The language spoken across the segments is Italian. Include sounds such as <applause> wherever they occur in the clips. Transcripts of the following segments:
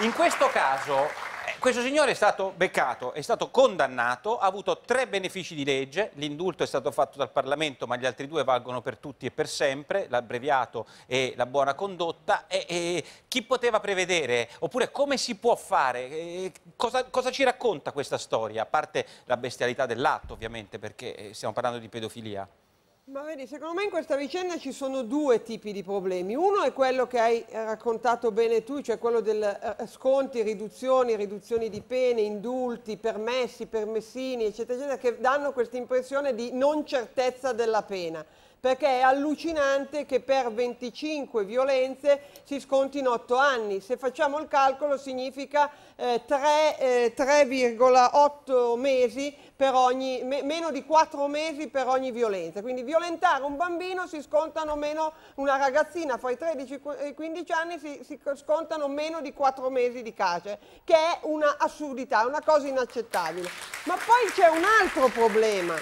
In questo caso questo signore è stato beccato, è stato condannato, ha avuto tre benefici di legge, l'indulto è stato fatto dal Parlamento ma gli altri due valgono per tutti e per sempre, l'abbreviato e la buona condotta e, e, chi poteva prevedere, oppure come si può fare, e, cosa, cosa ci racconta questa storia, a parte la bestialità dell'atto ovviamente perché eh, stiamo parlando di pedofilia? Ma vedi, secondo me in questa vicenda ci sono due tipi di problemi. Uno è quello che hai raccontato bene tu, cioè quello del eh, sconti, riduzioni, riduzioni di pene, indulti, permessi, permessini, eccetera, eccetera, che danno questa impressione di non certezza della pena perché è allucinante che per 25 violenze si scontino 8 anni. Se facciamo il calcolo significa eh, 3,8 eh, mesi per ogni, me, meno di 4 mesi per ogni violenza. Quindi violentare un bambino si scontano meno, una ragazzina fra i 13 e i 15 anni si, si scontano meno di 4 mesi di carcere, che è una assurdità, una cosa inaccettabile. Ma poi c'è un altro problema,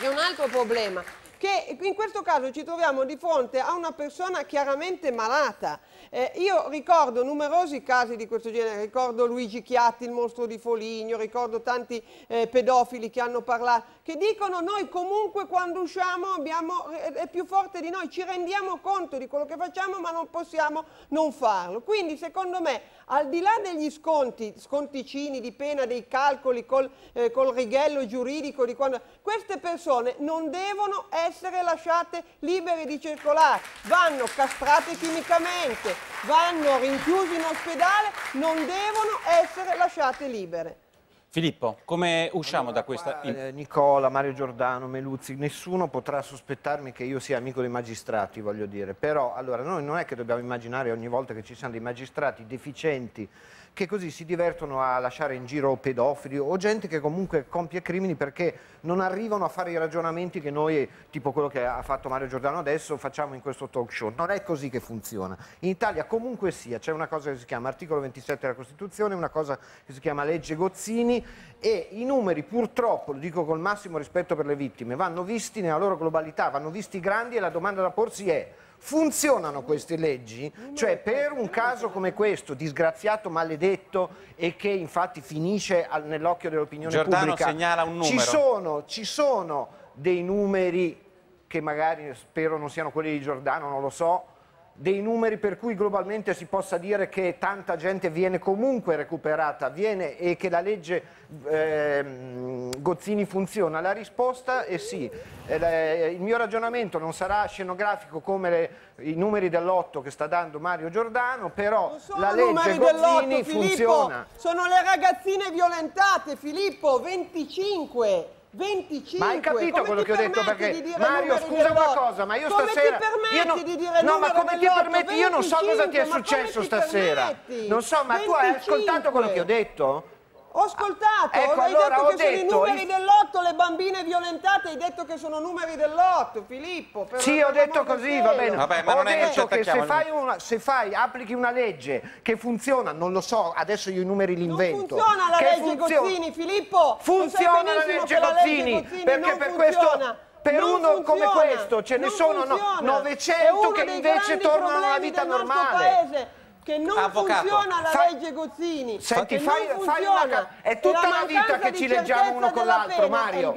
c'è un altro problema che in questo caso ci troviamo di fronte a una persona chiaramente malata. Eh, io ricordo numerosi casi di questo genere, ricordo Luigi Chiatti, il mostro di Foligno, ricordo tanti eh, pedofili che hanno parlato, che dicono noi comunque quando usciamo abbiamo, è più forte di noi, ci rendiamo conto di quello che facciamo ma non possiamo non farlo. Quindi secondo me al di là degli sconti, sconticini di pena, dei calcoli col, eh, col righello giuridico, di quando, queste persone non devono essere lasciate libere di circolare, vanno castrate chimicamente, vanno rinchiusi in ospedale, non devono essere lasciate libere. Filippo, come usciamo allora, da questa... Qua, eh, Nicola, Mario Giordano, Meluzzi, nessuno potrà sospettarmi che io sia amico dei magistrati, voglio dire. Però, allora, noi non è che dobbiamo immaginare ogni volta che ci siano dei magistrati deficienti che così si divertono a lasciare in giro pedofili o gente che comunque compie crimini perché non arrivano a fare i ragionamenti che noi, tipo quello che ha fatto Mario Giordano adesso, facciamo in questo talk show. Non è così che funziona. In Italia comunque sia, c'è una cosa che si chiama articolo 27 della Costituzione, una cosa che si chiama legge Gozzini e i numeri purtroppo, lo dico col massimo rispetto per le vittime, vanno visti nella loro globalità, vanno visti grandi e la domanda da porsi è Funzionano queste leggi? Cioè per un caso come questo, disgraziato, maledetto e che infatti finisce nell'occhio dell'opinione Giordano pubblica, segnala un numero. Ci sono, ci sono dei numeri che magari spero non siano quelli di Giordano, non lo so, dei numeri per cui globalmente si possa dire che tanta gente viene comunque recuperata viene, e che la legge eh, Gozzini funziona? La risposta è sì. Eh, il mio ragionamento non sarà scenografico come le, i numeri dell'otto che sta dando Mario Giordano, però la legge Gozzini funziona. Sono le ragazzine violentate, Filippo, 25. 25. Ma hai capito quello che ho detto? Perché Mario, scusa una cosa, ma io come stasera. Ti permetti io non, di dire no, ma come ti permetti? Io non so cosa ti è successo stasera. Non so, ma 25. tu hai ascoltato quello che ho detto? Ho ascoltato, ecco, hai allora, detto che detto, sono i numeri dell'otto, le bambine violentate, hai detto che sono numeri dell'otto, Filippo. Sì, ho detto così, va bene. Vabbè, ma ho non detto è che, che se fai, una, se fai, applichi una legge che funziona, non lo so, adesso io i numeri li invento. Non funziona la che legge funziona, Gozzini, Filippo. Funziona la legge Gozzini, la legge perché per funziona. questo per non uno funziona, come questo ce ne sono funziona. 900 che invece tornano alla vita normale. Che non Avvocato, funziona la fai, legge Gozzini. Senti, fai, fai una, è tutta la, la vita che ci leggiamo uno con l'altro, Mario.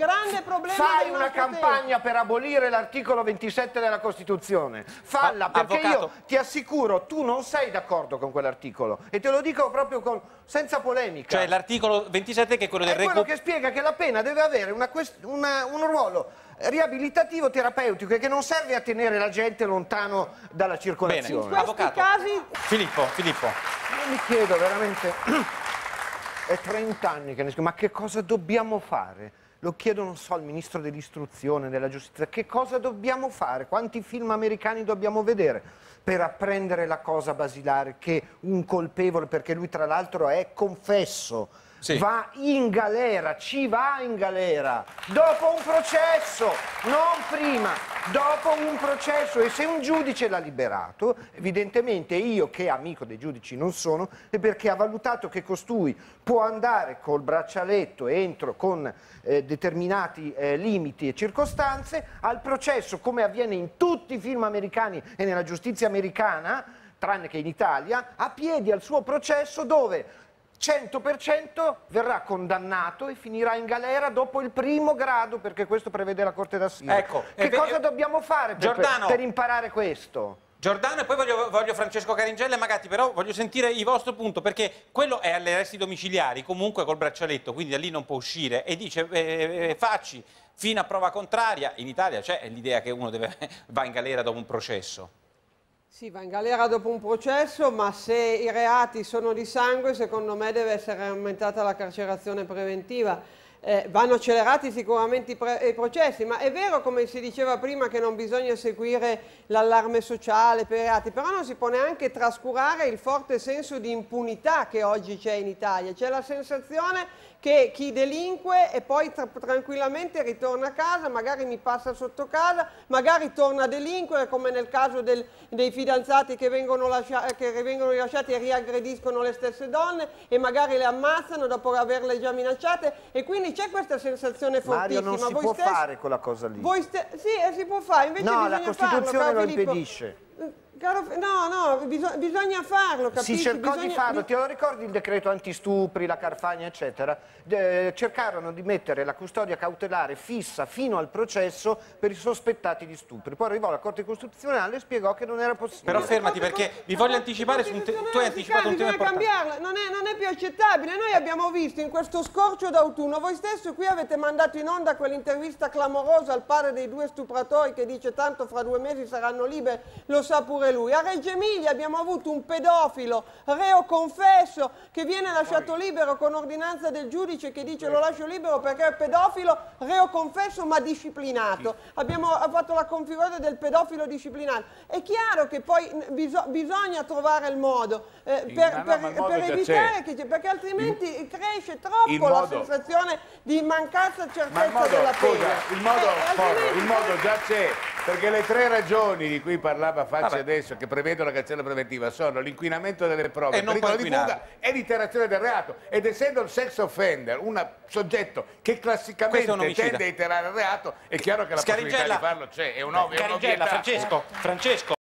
Fai una campagna tempo. per abolire l'articolo 27 della Costituzione. Falla, perché Avvocato. io ti assicuro, tu non sei d'accordo con quell'articolo. E te lo dico proprio con, senza polemica. Cioè l'articolo 27 che è quello del recupero. È quello che spiega che la pena deve avere una, una, un ruolo riabilitativo terapeutico e che non serve a tenere la gente lontano dalla circolazione. Bene, avvocato. Casi... Filippo, Filippo. Io mi chiedo veramente, <clears throat> è 30 anni che ne scrivo, ma che cosa dobbiamo fare? Lo chiedo, non so, al ministro dell'istruzione, della giustizia, che cosa dobbiamo fare? Quanti film americani dobbiamo vedere per apprendere la cosa basilare che un colpevole, perché lui tra l'altro è confesso, sì. va in galera, ci va in galera, dopo un processo, non prima, dopo un processo e se un giudice l'ha liberato, evidentemente io che amico dei giudici non sono, è perché ha valutato che costui può andare col braccialetto entro con eh, determinati eh, limiti e circostanze al processo come avviene in tutti i film americani e nella giustizia americana tranne che in Italia, a piedi al suo processo dove 100% verrà condannato e finirà in galera dopo il primo grado, perché questo prevede la Corte d'Assise. Ecco, che e- cosa dobbiamo fare per, Giordano. per imparare questo? Giordano e poi voglio, voglio Francesco Caringella e Magatti, però voglio sentire il vostro punto, perché quello è alle arresti domiciliari, comunque col braccialetto, quindi da lì non può uscire, e dice eh, eh, facci fino a prova contraria, in Italia c'è l'idea che uno deve, <laughs> va in galera dopo un processo. Sì, va in galera dopo un processo, ma se i reati sono di sangue, secondo me deve essere aumentata la carcerazione preventiva. Eh, vanno accelerati sicuramente i, i processi, ma è vero, come si diceva prima, che non bisogna seguire l'allarme sociale per i reati, però non si può neanche trascurare il forte senso di impunità che oggi c'è in Italia. C'è la sensazione che chi delinque e poi tra- tranquillamente ritorna a casa, magari mi passa sotto casa, magari torna a delinquere, come nel caso del- dei fidanzati che vengono, che vengono rilasciati e riaggrediscono le stesse donne e magari le ammazzano dopo averle già minacciate e quindi c'è questa sensazione Mario, fortissima. non si Voi può stessi- fare quella cosa lì. sì, eh, si può fare, invece No, bisogna la Costituzione farlo, lo caro Filippo. Caro, no, no, biso- bisogna farlo, capisci? Si cercò di Bisogna- farlo, bi- ti lo ricordi il decreto antistupri, la Carfagna, eccetera? Eh, cercarono di mettere la custodia cautelare fissa fino al processo per i sospettati di stupri. Poi arrivò la Corte Costituzionale e spiegò che non era possibile. Però fermati perché vi voglio anticipare su un te- tu hai anticipato un tema bisogna importante. cambiarla, non è, non è più accettabile. Noi abbiamo visto in questo scorcio d'autunno, voi stesso qui avete mandato in onda quell'intervista clamorosa al padre dei due stupratori che dice tanto fra due mesi saranno liberi, lo sa pure lui. A Reggio Emilia abbiamo avuto un pedofilo, reo confesso, che viene lasciato libero con ordinanza del giudice che dice lo lascio libero perché è pedofilo, reo confesso ma disciplinato. Abbiamo fatto la configurazione del pedofilo disciplinato. È chiaro che poi biso- bisogna trovare il modo eh, per, ma no, per- per evitare che c'è, perché altrimenti cresce il troppo la modo- sensazione di mancanza Ma certezza modo, della pena. il modo, Eh, altrimenti il modo già c'è, perché le tre ragioni di cui parlava Facci Vabbè. Adesso, che prevedono la canzone preventiva, sono l'inquinamento delle prove, E il non pericolo di fuga e l'iterazione del reato. Ed essendo il sex offender un soggetto che classicamente tende a iterare il reato, è chiaro che la possibilità di farlo c'è, è un ovvio. Francesco, Francesco.